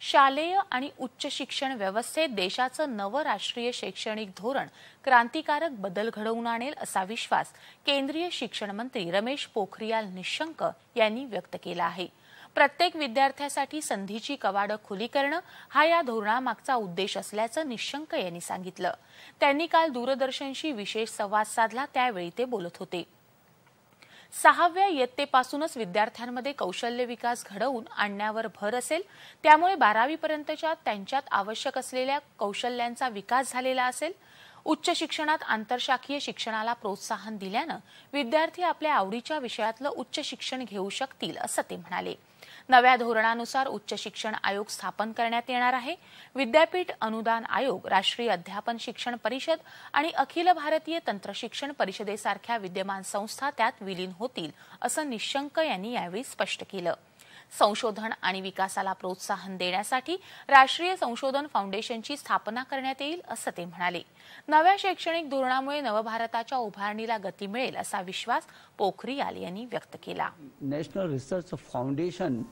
शालेय आणि उच्च शिक्षण व्यवस्थेत देशाचं नवं राष्ट्रीय शैक्षणिक धोरण क्रांतिकारक बदल घडवून आणेल असा विश्वास केंद्रीय शिक्षण मंत्री रमेश पोखरियाल निशंक यांनी व्यक्त केला आहे. प्रत्येक विद्यार्थ्यासाठी संधीची कवाडं खुली करणं हा या धोरणामागचा उद्देश असल्याचं निशंक यांनी सांगितलं. त्यांनी काल दूरदर्शनशी विशेष संवाद साधला त्यावेळी ते बोलत होते. सहाव्या इयत्तेपासूनच विद्यार्थ्यांमध्ये कौशल्य विकास घडवून आणण्यावर भर असेल त्यामुळे बारावीपर्यंतच्या त्यांच्यात आवश्यक असलेल्या कौशल्यांचा विकास झालेला असेल. उच्च शिक्षणात आंतरशाखीय शिक्षणाला प्रोत्साहन दिल्यानं विद्यार्थी आपल्या आवडीच्या विषयातलं उच्च शिक्षण घेऊ शकतील असं ते म्हणाले. नव्या धोरणानुसार उच्च शिक्षण आयोग स्थापन करण्यात येणार आहे. विद्यापीठ अनुदान आयोग राष्ट्रीय अध्यापन शिक्षण परिषद आणि अखिल भारतीय तंत्रशिक्षण परिषदेसारख्या विद्यमान संस्था त्यात विलीन होतील असं निशंक यांनी यावेळी स्पष्ट केलं. संशोधन आणि विकासाला प्रोत्साहन देण्यासाठी राष्ट्रीय संशोधन फाउंडेशनची स्थापना करण्यात येईल, असं ते म्हणाले. नव्या शैक्षणिक धोरणामुळे नवभारताच्या उभारणीला गती मिळेल, असा विश्वास पोखरियाल यांनी व्यक्त केला. नेशनल रिसर्च फाउंडेशन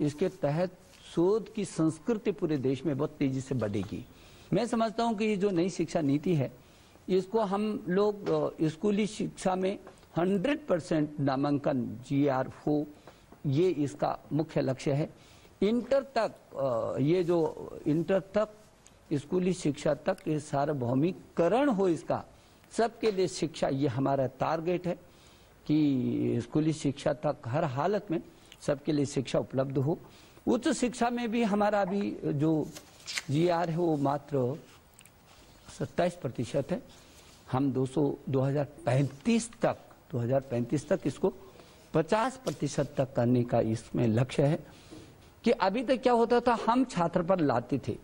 इसके तहत शोध की संस्कृति पूरे देश में बहुत तेज़ी से बढ़ेगी। मैं समझता हूँ कि ये जो नई शिक्षा नीति है, इसको हम लोग स्कूली शिक्षा में 100 परसेंट नामांकन जी आर हो ये इसका मुख्य लक्ष्य है। इंटर तक ये जो इंटर तक, स्कूली शिक्षा तक ये सार्वभौमिकरण हो इसका, सबके लिए शिक्षा, ये हमारा टारगेट है कि स्कूली शिक्षा तक हर हालत में सबके लिए शिक्षा उपलब्ध हो। उच्च शिक्षा में भी हमारा अभी जो जी आर है वो मात्र सत्ताईस प्रतिशत है। हम 200 2035 तक 2035 तक इसको 50 प्रतिशत तक करने का इसमें लक्ष्य है कि अभी तक क्या होता था, हम छात्र पर लाते थे,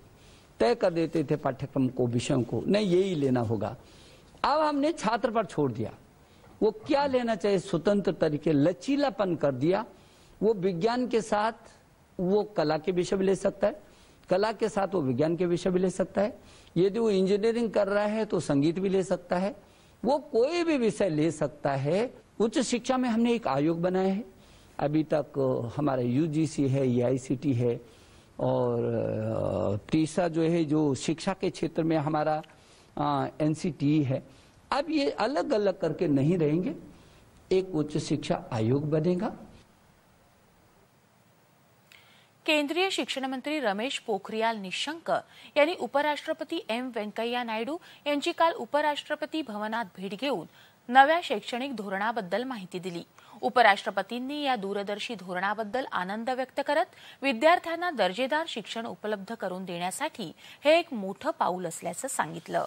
तय कर देते थे पाठ्यक्रम को, विषयों को, नहीं, यही लेना होगा। अब हमने छात्र पर छोड़ दिया। वो क्या लेना चाहिए स्वतंत्र तरीके, लचीलापन कर दिया। वो विज्ञान के साथ वो कला के विषय भी ले सकता है। कला के साथ वो विज्ञान के विषय भी ले सकता है। यदि वो इंजीनियरिंग कर रहा है तो संगीत भी ले सकता है। वो कोई भी विषय ले सकता है उच्च शिक्षा में हमने एक आयोग बनाया है। अभी तक हमारा यूजीसी है ईआईसीटी है, और तीसरा जो है, जो शिक्षा के क्षेत्र में हमारा एनसीटी है। अब ये अलग अलग करके नहीं रहेंगे। एक उच्च शिक्षा आयोग बनेगा। केंद्रीय शिक्षण मंत्री रमेश पोखरियाल निशंक, यांनी उपराष्ट्रपती एम व्यंकय्या नायडू, यांची काल उपराष्ट्रपती भवनात भेट घेऊन नव्या शैक्षणिक धोरणाबद्दल माहिती दिली. उपराष्ट्रपतींनी या दूरदर्शी धोरणाबद्दल आनंद व्यक्त करत विद्यार्थ्यांना दर्जेदार शिक्षण उपलब्ध करून देण्यासाठी हे एक मोठं पाऊल असल्याचं सांगितलं.